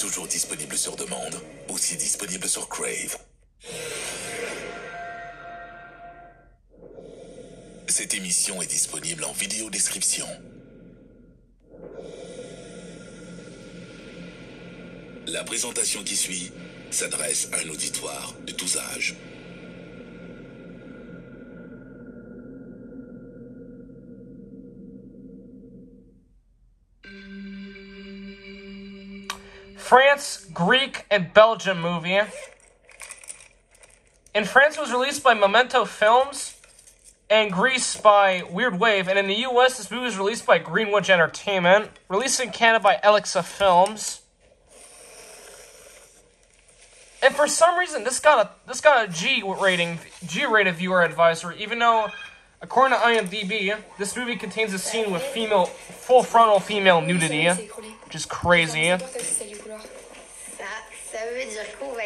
Toujours disponible sur demande, aussi disponible sur Crave. Cette émission est disponible en vidéo description. La présentation qui suit s'adresse à un auditoire de tous âges. France, Greek, and Belgium movie. In France, it was released by Memento Films, and Greece by Weird Wave, and in the U.S., this movie was released by Greenwich Entertainment, released in Canada by Axia Films. And for some reason, this got a this got a G rating, G rated viewer advisory, even though, according to IMDb, this movie contains a scene with female, full frontal female nudity, which is crazy. Je veut dire couvain.